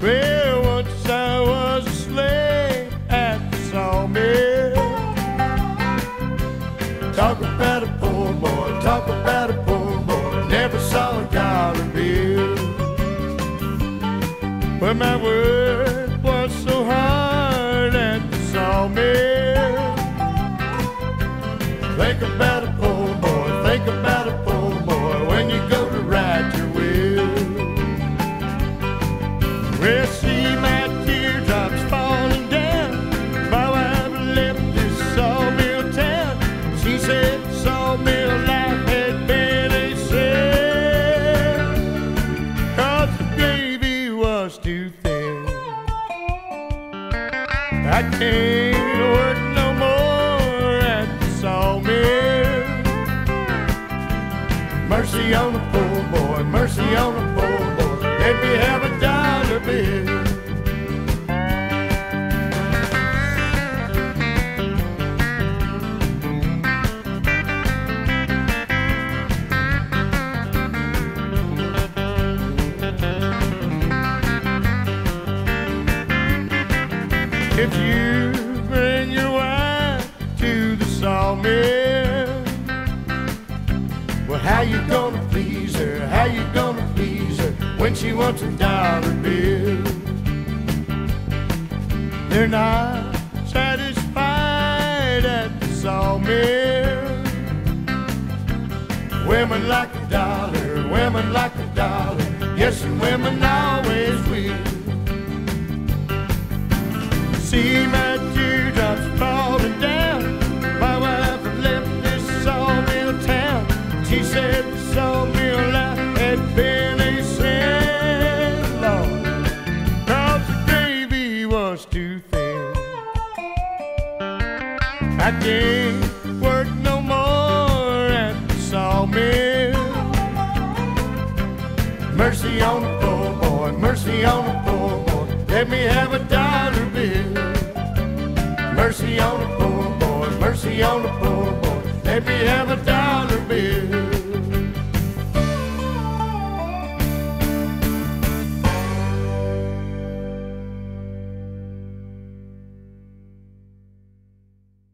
Well, once I was a slave at the sawmill. Talk about a poor boy, talk about a poor boy, never saw a dollar bill. But my work was so hard at the sawmill. Think about Well, see my teardrops falling down. My wife left this sawmill town. She said sawmill life had been a the was too thin. I can't work no more at the sawmill. Mercy on the poor boy, mercy on the poor. Me have a dollar bill. If you bring your wife to the sawmill, well, how you gonna please her? How you gonna she wants a dollar bill? They're not satisfied at the sawmill. Women like a dollar, women like a dollar. Yes, and women always will. See my much too thin. I can't work no more at the sawmill. Mercy on a poor boy, mercy on a poor boy. Let me have a dollar bill. Mercy on a poor boy, mercy on a poor boy. Let me have a dollar